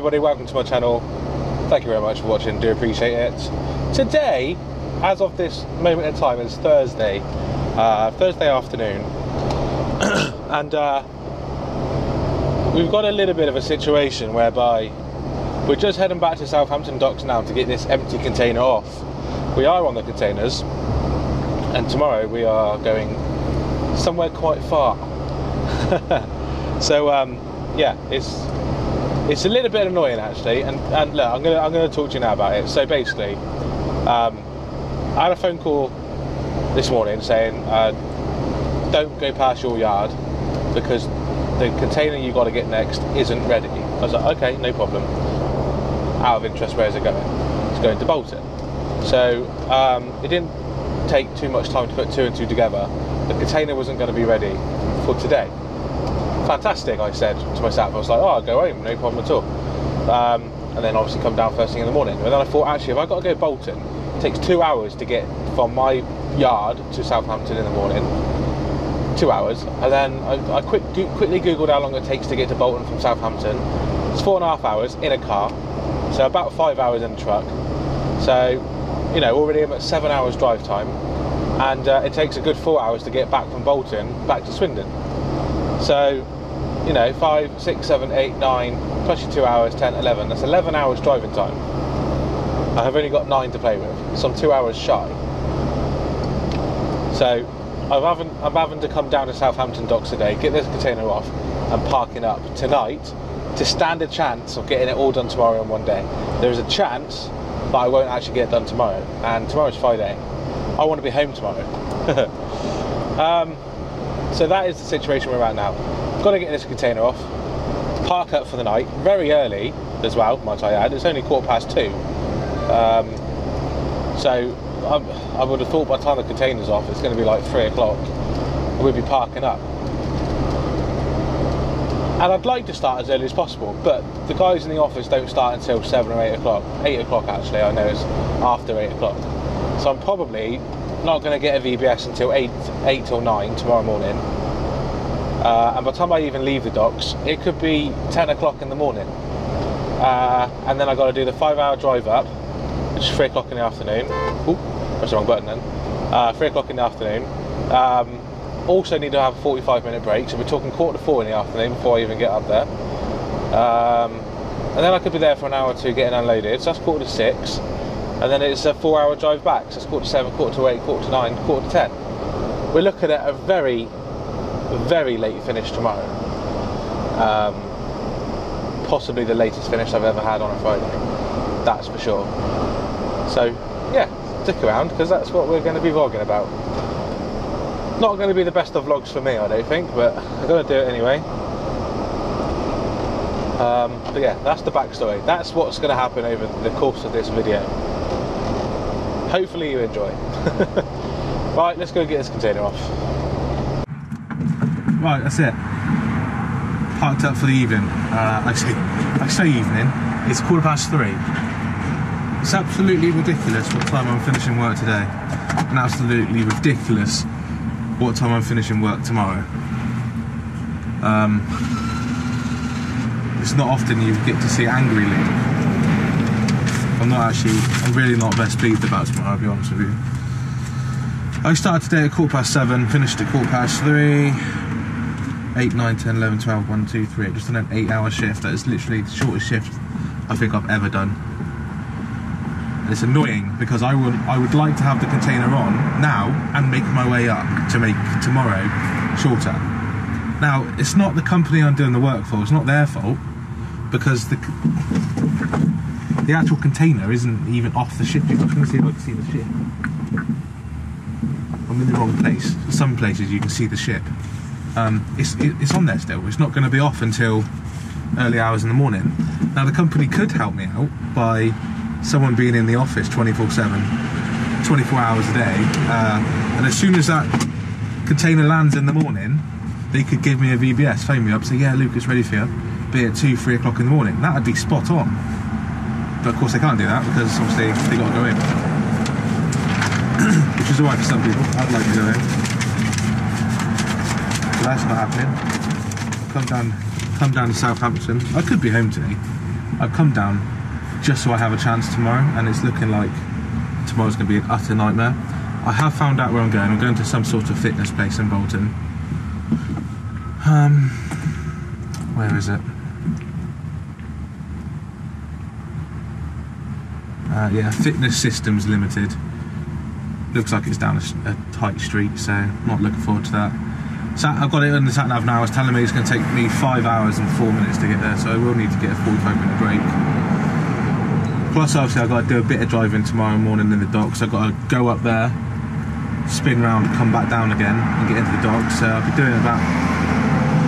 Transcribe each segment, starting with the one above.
everybody, welcome to my channel. Thank you very much for watching, do appreciate it. Today, as of this moment in time, is Thursday, uh, Thursday afternoon, and uh, we've got a little bit of a situation whereby we're just heading back to Southampton docks now to get this empty container off. We are on the containers, and tomorrow we are going somewhere quite far. so um, yeah, it's it's a little bit annoying actually, and, and look, I'm gonna I'm gonna talk to you now about it. So basically, um, I had a phone call this morning saying uh, don't go past your yard because the container you got to get next isn't ready. I was like, okay, no problem. Out of interest, where is it going? It's going to Bolton. So um, it didn't take too much time to put two and two together. The container wasn't going to be ready for today fantastic, I said to myself. I was like, oh, I'll go home, no problem at all. Um, and then obviously come down first thing in the morning. And then I thought, actually, if I've got to go Bolton, it takes two hours to get from my yard to Southampton in the morning. Two hours. And then I, I quick, quickly Googled how long it takes to get to Bolton from Southampton. It's four and a half hours in a car. So about five hours in a truck. So, you know, already about seven hours drive time. And uh, it takes a good four hours to get back from Bolton back to Swindon. So, you know, five, six, seven, eight, nine, plus your two hours, 10, 11. That's 11 hours driving time. I have only got nine to play with, so I'm two hours shy. So, I'm having, I'm having to come down to Southampton docks today, get this container off, and parking up tonight to stand a chance of getting it all done tomorrow in one day. There's a chance but I won't actually get it done tomorrow, and tomorrow's Friday. I want to be home tomorrow. um, so that is the situation we're at now. Got to get this container off, park up for the night, very early as well, might I add. It's only quarter past two. Um, so I, I would have thought by the time the container's off, it's going to be like three o'clock. We'll be parking up. And I'd like to start as early as possible, but the guys in the office don't start until seven or eight o'clock. Eight o'clock actually, I know it's after eight o'clock. So I'm probably not going to get a VBS until 8, 8 till 9 tomorrow morning. Uh, and by the time I even leave the docks, it could be 10 o'clock in the morning. Uh, and then I've got to do the five hour drive up, which is 3 o'clock in the afternoon. Oop, that's the wrong button then. Uh, 3 o'clock in the afternoon. Um, also need to have a 45 minute break, so we're talking quarter to 4 in the afternoon before I even get up there. Um, and then I could be there for an hour or two getting unloaded, so that's quarter to 6 and then it's a four hour drive back. So it's quarter to seven, quarter to eight, quarter to nine, quarter to ten. We're looking at a very, very late finish tomorrow. Um, possibly the latest finish I've ever had on a Friday. That's for sure. So, yeah, stick around because that's what we're going to be vlogging about. Not going to be the best of vlogs for me, I don't think, but I'm going to do it anyway. Um, but yeah, that's the backstory. That's what's going to happen over the course of this video. Hopefully you enjoy. right, let's go get this container off. Right, that's it. Parked up for the evening. Uh, say, I say evening. It's quarter past three. It's absolutely ridiculous what time I'm finishing work today, and absolutely ridiculous what time I'm finishing work tomorrow. Um, it's not often you get to see angry. I'm not actually, I'm really not best pleased about tomorrow, I'll be honest with you. I started today at quarter past seven, finished at quarter past three, 8, 9, 10, 11, 12, 1, 2, 3. Just on an 8 hour shift. That is literally the shortest shift I think I've ever done. And it's annoying because I would, I would like to have the container on now and make my way up to make tomorrow shorter. Now, it's not the company I'm doing the work for, it's not their fault because the the actual container isn't even off the ship. Going to see can see the ship. I'm in the wrong place. Some places you can see the ship. Um, it's, it's on there still. It's not going to be off until early hours in the morning. Now the company could help me out by someone being in the office 24 7, 24 hours a day. Uh, and as soon as that container lands in the morning, they could give me a VBS, phone me up, say, yeah, Luke, it's ready for you. Be at 2, 3 o'clock in the morning. That would be spot on. But of course they can't do that because obviously they got to go in. Which is alright for some people. I'd like to go in. But that's not happening. Come down come down to Southampton. I could be home today. I've come down just so I have a chance tomorrow, and it's looking like tomorrow's going to be an utter nightmare. I have found out where I'm going. I'm going to some sort of fitness place in Bolton. Um, where is it? Uh, yeah, Fitness Systems Limited. Looks like it's down a, a, tight street, so not looking forward to that. Sat, I've got it on the sat nav now. It's telling me it's going to take me five hours and four minutes to get there, so I will need to get a 45 minute break. Plus, obviously, I've got to do a bit of driving tomorrow morning in the docks. I've got to go up there, spin round, come back down again, and get into the docks. So I'll be doing about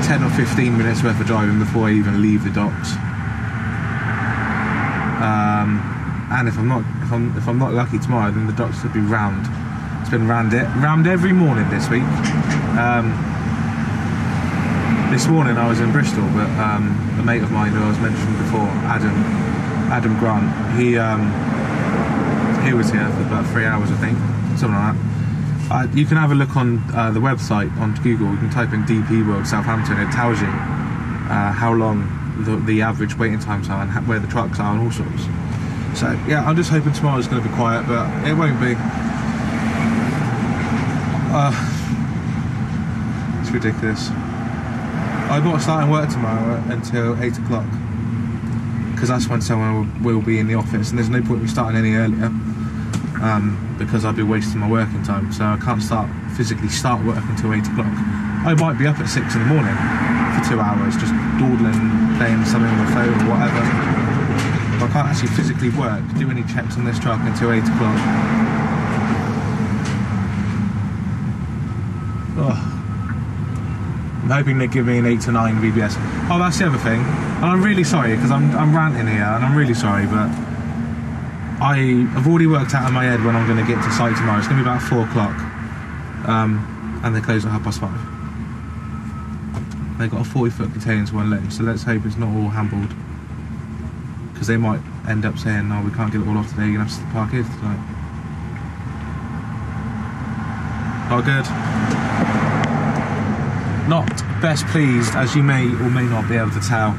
10 or 15 minutes worth of driving before I even leave the docks. Um, and if I'm not if I'm if I'm not lucky tomorrow, then the docks will be round. It's been rammed it rammed every morning this week. Um, this morning I was in Bristol, but um, a mate of mine who I was mentioning before, Adam Adam Grant, he um, he was here for about three hours, I think, something like that. Uh, you can have a look on uh, the website on Google. You can type in DP World Southampton. It tells you uh, how long the, the, average waiting times are and where the trucks are and all sorts. So yeah, I'm just hoping tomorrow's going to be quiet, but it won't be. Uh, it's ridiculous. I'm not starting work tomorrow until eight o'clock because that's when someone will, be in the office, and there's no point in starting any earlier um, because I'll be wasting my working time. So I can't start physically start work until eight o'clock. I might be up at six in the morning for two hours, just dawdling, playing something on the phone or whatever. Can't actually physically work, do any checks on this truck until 8 o'clock. Oh. I'm hoping they give me an 8 to 9 VBS. Oh, that's the other thing. And I'm really sorry because I'm, I'm ranting here and I'm really sorry, but I, have already worked out in my head when I'm going to get to site tomorrow. It's going to be about 4 o'clock. Um, and they close at half past 5. They've got a 40 foot container to one load, so let's hope it's not all handballed because they might end up saying, no, we can't get it all off today, you're to have to park here tonight. Not good. Not best pleased, as you may or may not be able to tell.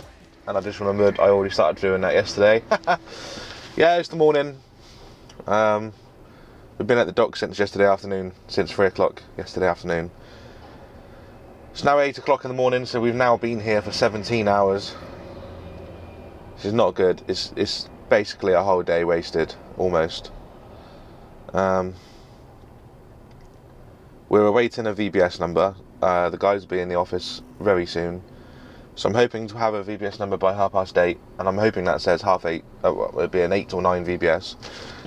and I just remembered I already started doing that yesterday. Yeah it's the morning. Um, we've been at the dock since yesterday afternoon since 3 o'clock yesterday afternoon. It's now 8 o'clock in the morning so we've now been here for 17 hours. This is not good. It's, it's basically a whole day wasted almost. Um, we're awaiting a VBS number. Uh, the guys will be in the office very soon. So I'm hoping to have a VBS number by half past eight, and I'm hoping that says half eight. Uh, it'll be an eight or nine VBS.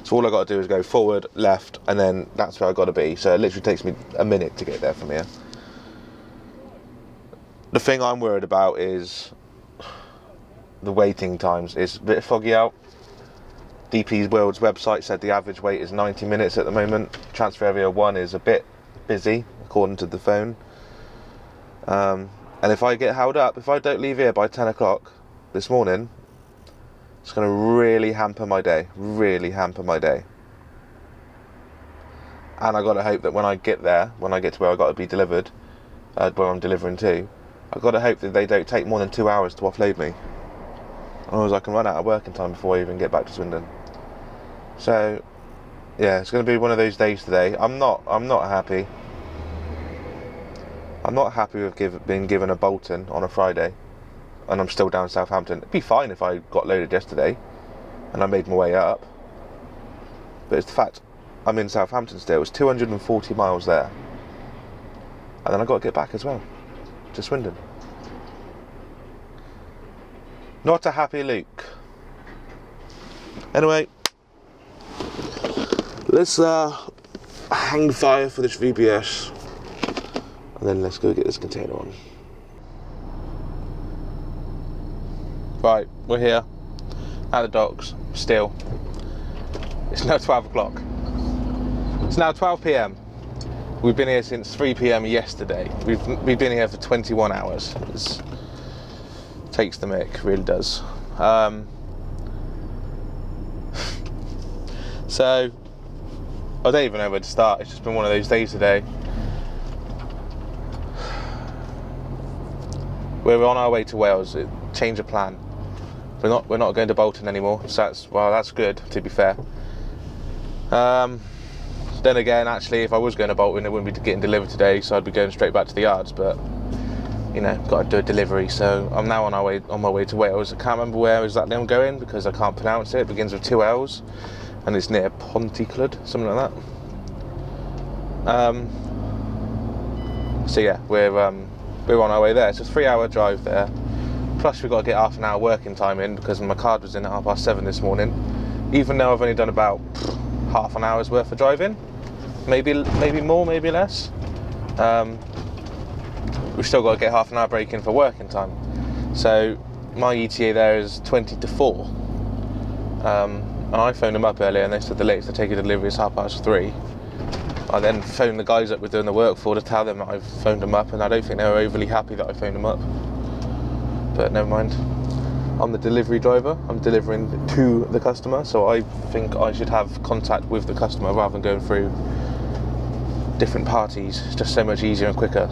So all I got to do is go forward, left, and then that's where I got to be. So it literally takes me a minute to get there from here. The thing I'm worried about is the waiting times. It's a bit foggy out. DP World's website said the average wait is 90 minutes at the moment. Transfer area one is a bit busy, according to the phone. Um, and if I get held up, if I don't leave here by 10 o'clock this morning, it's going to really hamper my day. Really hamper my day. And I got to hope that when I get there, when I get to where I got to be delivered, uh, where I'm delivering to, I got to hope that they don't take more than two hours to offload me. Otherwise, I can run out of working time before I even get back to Swindon. So, yeah, it's going to be one of those days today. I'm not. I'm not happy. I'm not happy with give, being given a Bolton on a Friday, and I'm still down Southampton. It'd be fine if I got loaded yesterday, and I made my way up. But it's the fact I'm in Southampton still. It's 240 miles there, and then I got to get back as well to Swindon. Not a happy Luke. Anyway, let's uh, hang fire for this VBS and then let's go get this container on. Right, we're here at the docks still. It's now 12 o'clock. It's now 12 pm. We've been here since 3 pm yesterday. We've, we've been here for 21 hours. It takes the mick, really does. Um, so, I don't even know where to start. It's just been one of those days today. We're on our way to Wales. Change of plan. We're not. We're not going to Bolton anymore. So that's well. That's good. To be fair. Um, then again, actually, if I was going to Bolton, it wouldn't be getting delivered today, so I'd be going straight back to the yards. But you know, got to do a delivery. So I'm now on our way on my way to Wales. I can't remember where exactly I'm going because I can't pronounce it. It begins with two L's, and it's near Pontyclun, something like that. Um, so yeah, we're um, we're on our way there. It's a three-hour drive there. Plus, we've got to get half an hour working time in because my card was in at half past seven this morning. Even though I've only done about half an hour's worth of driving, maybe maybe more, maybe less. Um, we've still got to get half an hour break in for working time. So my ETA there is 20 to 4. Um, and I phoned them up earlier and they said the latest to take a delivery is half past 3. I then phoned the guys that we're doing the work for to tell them that I've phoned them up, and I don't think they were overly happy that I phoned them up. But never mind. I'm the delivery driver. I'm delivering to the customer, so I think I should have contact with the customer rather than going through different parties. It's just so much easier and quicker.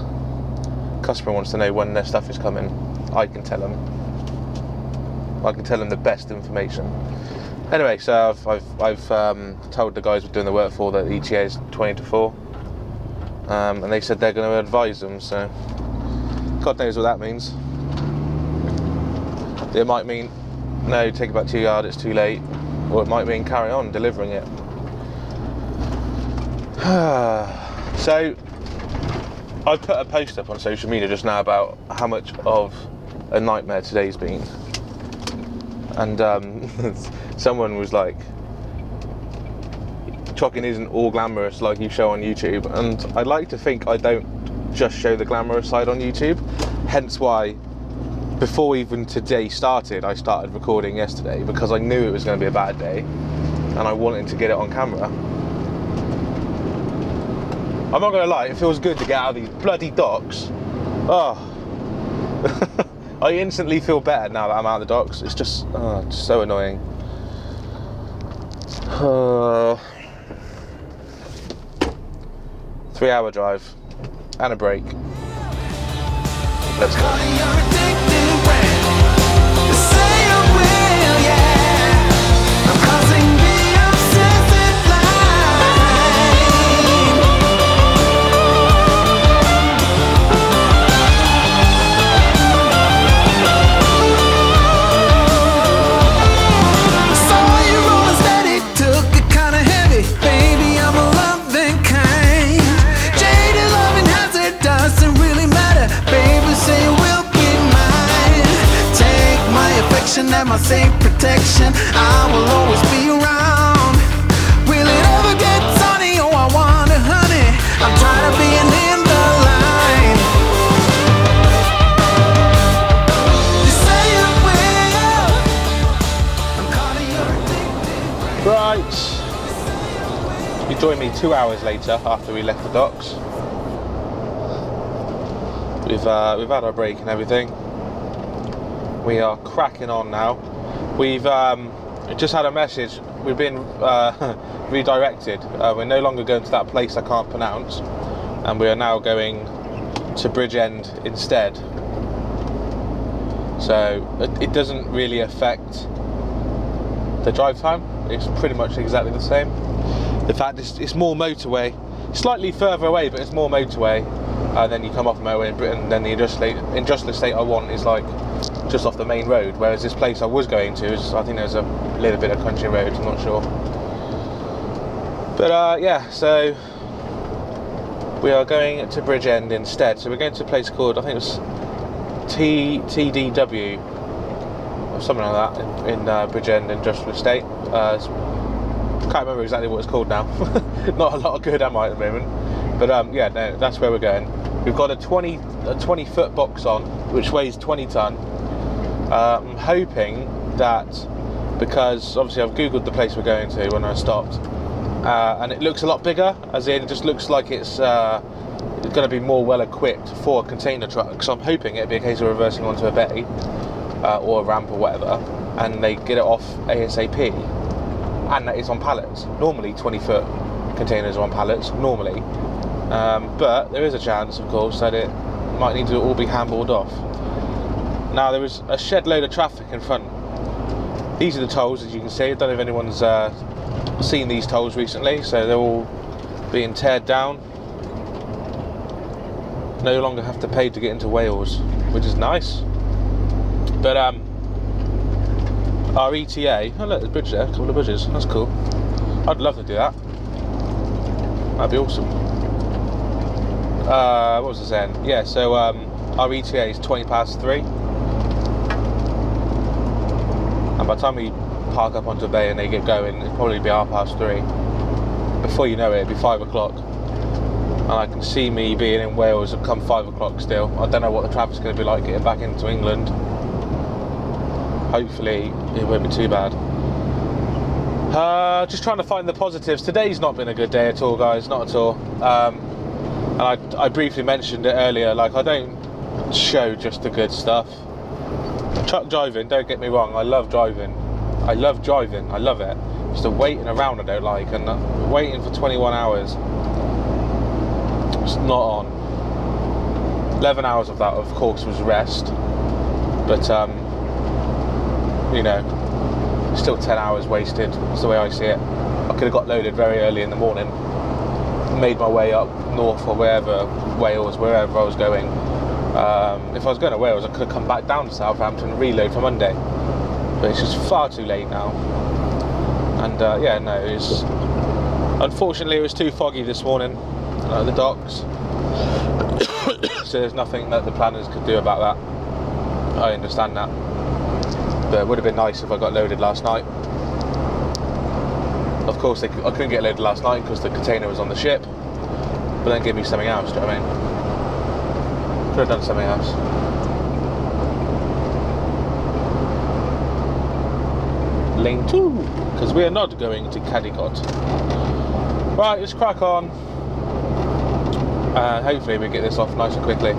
Customer wants to know when their stuff is coming. I can tell them. I can tell them the best information. Anyway, so I've, I've, I've um, told the guys we're doing the work for that ETA is 20 to 4. Um, and they said they're going to advise them, so God knows what that means. It might mean, no, take about two yard, it's too late. Or it might mean carry on delivering it. so, I put a post up on social media just now about how much of a nightmare today's been. And um, someone was like, trucking isn't all glamorous like you show on YouTube, and I'd like to think I don't just show the glamorous side on YouTube. Hence why, before even today started, I started recording yesterday because I knew it was going to be a bad day, and I wanted to get it on camera. I'm not going to lie, it feels good to get out of these bloody docks. Oh. I instantly feel better now that I'm out of the docks. It's just, oh, so annoying. Uh, three hour drive and a break. Let's go. I will always be around. Will it ever get sunny? Oh, I wonder, honey. I'm tired of being in the line. You say it will. I'm calling you Right. You joined me two hours later after we left the docks. We've uh, we've had our break and everything. We are cracking on now. We've um, just had a message. We've been uh, redirected. Uh, we're no longer going to that place I can't pronounce, and we are now going to Bridgend instead. So it, it doesn't really affect the drive time. It's pretty much exactly the same. In fact, it's, it's more motorway, slightly further away, but it's more motorway. Uh, then you come off motorway in Bridgend. Then the industrial industrial estate I want is like just off the main road. Whereas this place I was going to is I think there's a little bit of country road. I'm not sure. But uh, yeah, so we are going to Bridgend instead. So we're going to a place called I think it was T TDW or something like that in, in uh, Bridgend Industrial Estate. Uh, can't remember exactly what it's called now. Not a lot of good am I at the moment. But um, yeah, no, that's where we're going. We've got a 20 a 20 foot box on, which weighs 20 ton. Uh, I'm hoping that because obviously I've googled the place we're going to when I stopped, uh, and it looks a lot bigger. As in, it just looks like it's uh, going to be more well equipped for a container truck. So I'm hoping it'll be a case of reversing onto a bay uh, or a ramp or whatever, and they get it off ASAP, and that it's on pallets. Normally, 20 foot containers are on pallets. Normally, um, but there is a chance, of course, that it might need to all be handballed off. Now there is a shed load of traffic in front. These are the tolls, as you can see. I don't know if anyone's uh, seen these tolls recently, so they're all being teared down. No longer have to pay to get into Wales, which is nice. But um, our ETA, oh look, there's a bridge there, a couple of bridges. That's cool. I'd love to do that. That'd be awesome. Uh, what was I saying? Yeah, so um, our ETA is 20 past three. And by the time we park up onto bay and they get going, it'll probably be half past three. Before you know it, it'll be five o'clock. And I can see me being in Wales come five o'clock still. I don't know what the traffic's going to be like getting back into England. Hopefully, it won't be too bad. Uh, just trying to find the positives. Today's not been a good day at all, guys. Not at all. Um, and I, I briefly mentioned it earlier. Like I don't show just the good stuff. Truck driving, don't get me wrong. I love driving. I love driving. I love it. Just the waiting around I don't like, and waiting for 21 hours. It's not on. 11 hours of that, of course, was rest. But um, you know, still 10 hours wasted. That's the way I see it. I could have got loaded very early in the morning, made my way up north or wherever, Wales, wherever I was going. Um, if I was going to Wales, I could have come back down to Southampton and reload for Monday. But it's just far too late now. And uh, yeah, no, it's unfortunately it was too foggy this morning at the docks. so there's nothing that the planners could do about that. I understand that. But it would have been nice if I got loaded last night. Of course, they, I couldn't get loaded last night because the container was on the ship. But then give me something else, do you know what I mean? Could have done something else. Lane 2, because we are not going to Caldicot. Right, let's crack on. Hopefully we get this off nice and quickly.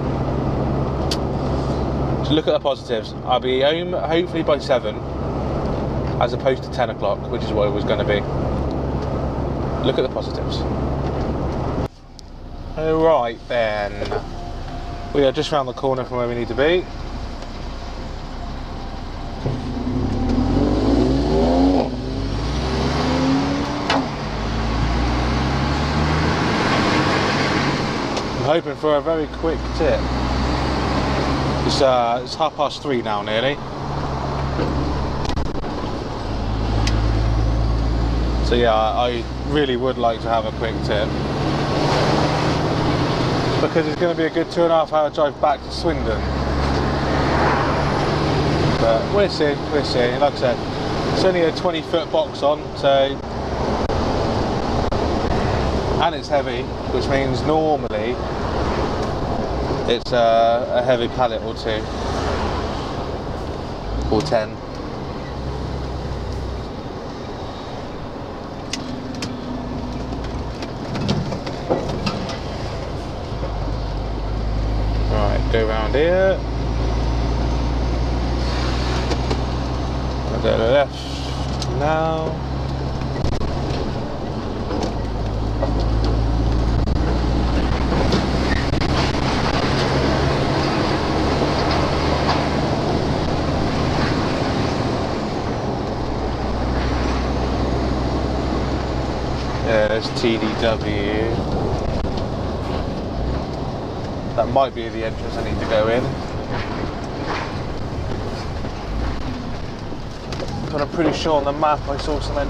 So look at the positives. I'll be home hopefully by 7, as opposed to 10 o'clock, which is what it was going to be. Look at the positives. Alright then. We are just around the corner from where we need to be. I'm hoping for a very quick tip. It's, uh, it's half past three now nearly. So yeah, I really would like to have a quick tip because it's going to be a good two and a half hour drive back to Swindon. But we'll see, we'll see. Like I said, it's only a 20 foot box on, so and it's heavy, which means normally it's a, a heavy pallet or two or 10. Go around here. go left now. Yeah, says TDW. That might be the entrance I need to go in. But I'm pretty sure on the map I saw something,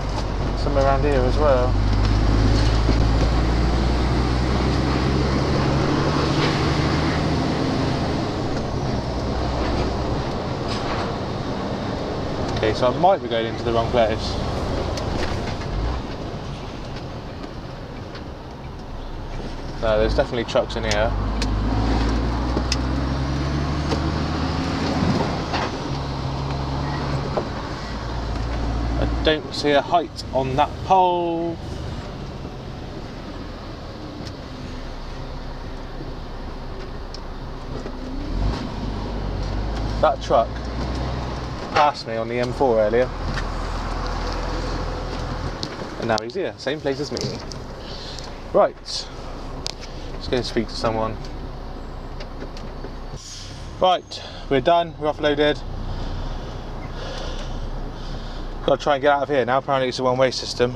somewhere around here as well. Okay, so I might be going into the wrong place. No, there's definitely trucks in here. Don't see a height on that pole. That truck passed me on the M4 earlier. And now he's here, same place as me. Right, let's go speak to someone. Right, we're done, we're offloaded. Gotta try and get out of here now, apparently it's a one way system.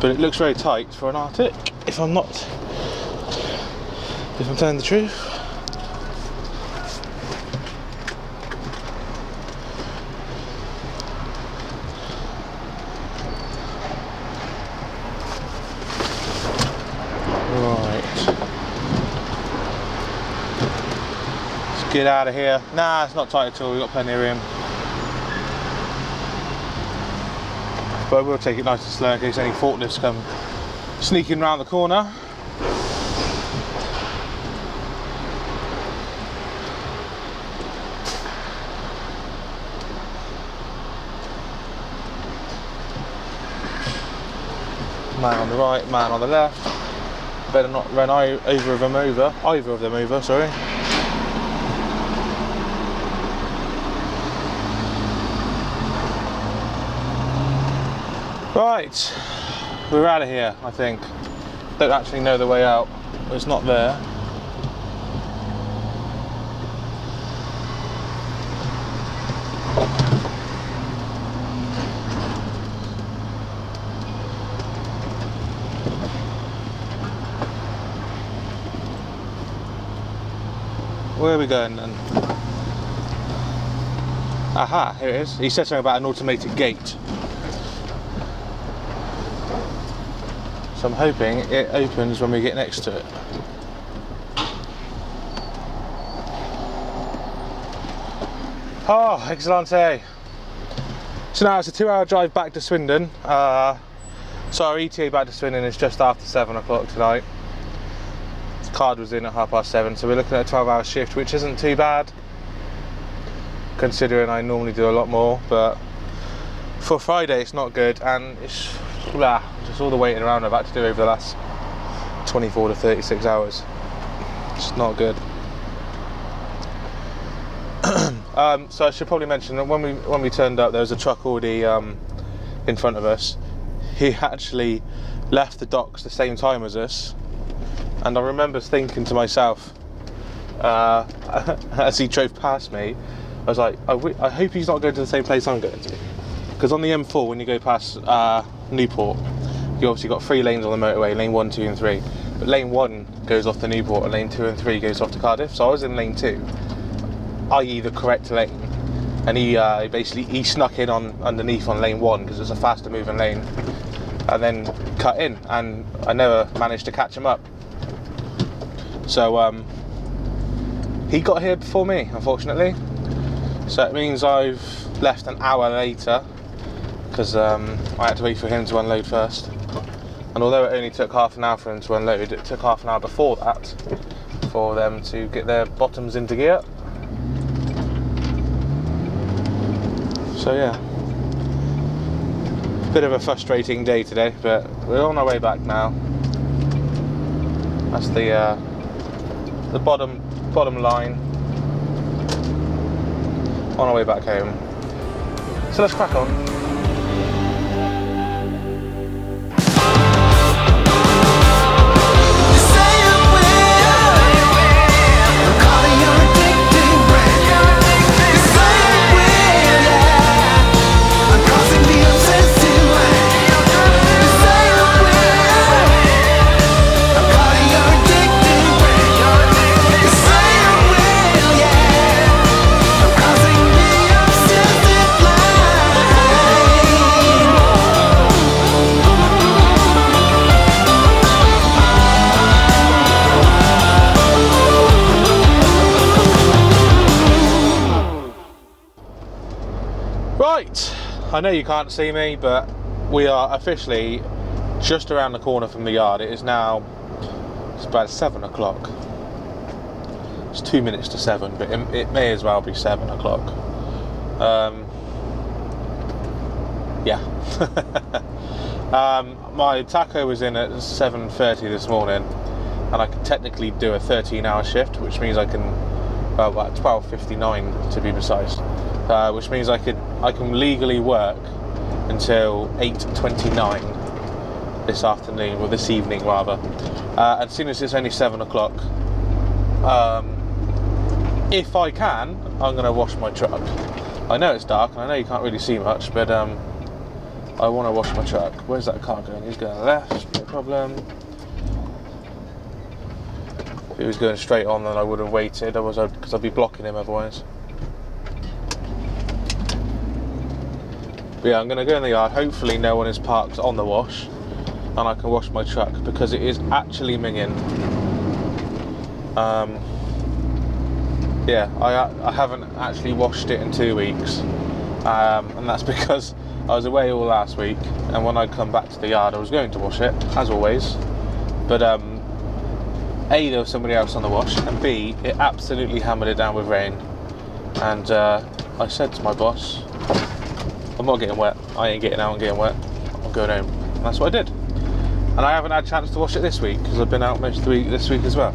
But it looks very tight for an artic, if I'm not, if I'm telling the truth. Right. Let's get out of here. Nah, it's not tight at all. We've got plenty of room. But we'll take it nice and slow in case any forklifts come sneaking around the corner. Man on the right, man on the left. Better not run either of them over. Either of them over, sorry. Right, we're out of here, I think. Don't actually know the way out. It's not there. Where are we going then? Aha, here it is. He said something about an automated gate. So I'm hoping it opens when we get next to it. Oh, excellente. So now it's a two hour drive back to Swindon. Uh, so our ETA back to Swindon is just after seven o'clock tonight. This card was in at half past seven, so we're looking at a 12 hour shift, which isn't too bad. Considering I normally do a lot more, but for Friday it's not good and it's blah, just all the waiting around I've had to do over the last 24 to 36 hours. It's not good. um, so I should probably mention that when we when we turned up, there was a truck already um, in front of us. He actually left the docks the same time as us, and I remember thinking to myself uh, as he drove past me, I was like, I hope he's not going to the same place I'm going to. Because on the M4, when you go past uh, Newport, you obviously got three lanes on the motorway, lane one, two, and three. But lane one goes off to Newport, and lane two and three goes off to Cardiff. So I was in lane two, i.e. the correct lane, and he uh, basically he snuck in on underneath on lane one because it's a faster moving lane, and then cut in, and I never managed to catch him up. So um, he got here before me, unfortunately. So it means I've left an hour later because um, I had to wait for him to unload first. And although it only took half an hour for them to unload, it took half an hour before that for them to get their bottoms into gear. So yeah, bit of a frustrating day today, but we're on our way back now. That's the uh, the bottom bottom line. On our way back home. So let's crack on. I know you can't see me, but we are officially just around the corner from the yard. It is now it's about seven o'clock. It's two minutes to seven, but it, it may as well be seven o'clock. Um, yeah. um, my tacho was in at seven thirty this morning, and I can technically do a thirteen-hour shift, which means I can well, at twelve fifty-nine to be precise. Uh, which means I could I can legally work until eight twenty-nine this afternoon or this evening rather. Uh, as soon as it's only seven o'clock, um, if I can, I'm going to wash my truck. I know it's dark and I know you can't really see much, but um, I want to wash my truck. Where's that car going? He's going left, no problem. If he was going straight on, then I would have waited. Otherwise, because I'd be blocking him otherwise. But yeah, I'm going to go in the yard. Hopefully, no one is parked on the wash, and I can wash my truck because it is actually minging. Um, yeah, I, I haven't actually washed it in two weeks, um, and that's because I was away all last week. And when I come back to the yard, I was going to wash it as always, but um, a there was somebody else on the wash, and b it absolutely hammered it down with rain. And uh, I said to my boss, I'm not getting wet. I ain't getting out and getting wet. I'm going home. And that's what I did. And I haven't had a chance to wash it this week because I've been out most of the week this week as well.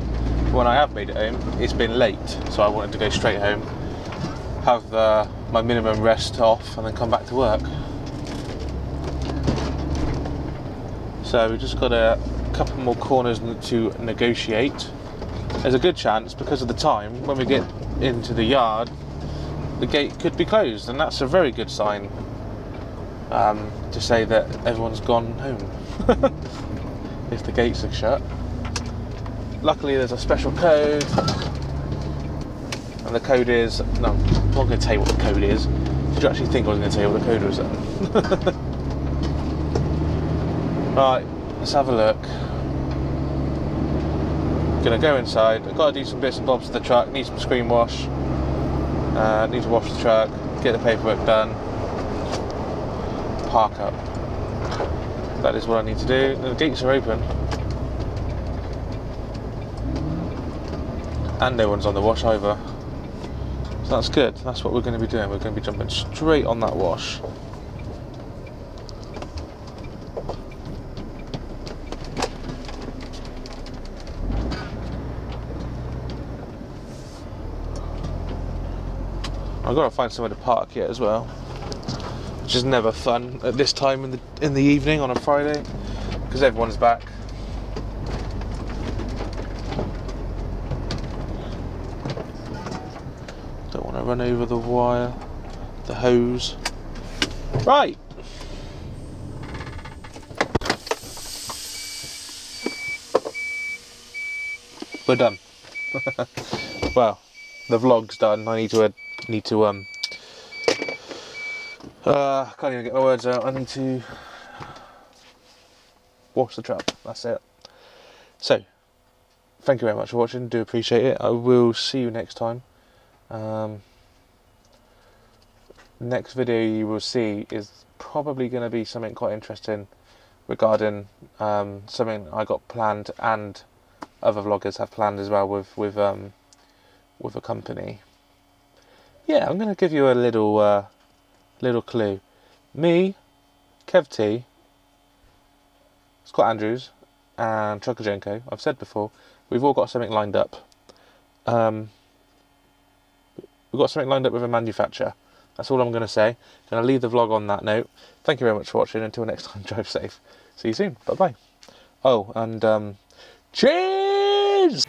When I have made it home, it's been late, so I wanted to go straight home, have uh, my minimum rest off, and then come back to work. So we've just got a couple more corners to negotiate. There's a good chance because of the time when we get into the yard, the gate could be closed, and that's a very good sign um, to say that everyone's gone home if the gates are shut. Luckily, there's a special code, and the code is no, I'm not going to tell you what the code is. Did you actually think I was going to tell you what the code was right, let's have a look. Gonna go inside. I've got to do some bits and bobs to the truck. Need some screen wash. Uh, need to wash the truck. Get the paperwork done. Park up. That is what I need to do. The gates are open. And no one's on the wash either. So that's good. That's what we're going to be doing. We're going to be jumping straight on that wash. I've got to find somewhere to park yet as well, which is never fun at this time in the in the evening on a Friday because everyone's back. Don't want to run over the wire, the hose. Right. We're done. well, the vlog's done. I need to uh, need to um uh can't even get my words out. I need to wash the trap. That's it. So, thank you very much for watching. Do appreciate it. I will see you next time. Um, next video you will see is probably going to be something quite interesting regarding um, something I got planned and other vloggers have planned as well with with um, with a company. Yeah, I'm going to give you a little uh, little clue. Me, Kev T, Scott Andrews, and Truckajenko. I've said before, we've all got something lined up. Um, we've got something lined up with a manufacturer. That's all I'm going to say. Going to leave the vlog on that note. Thank you very much for watching. Until next time, drive safe. See you soon. Bye bye. Oh, and um, cheers.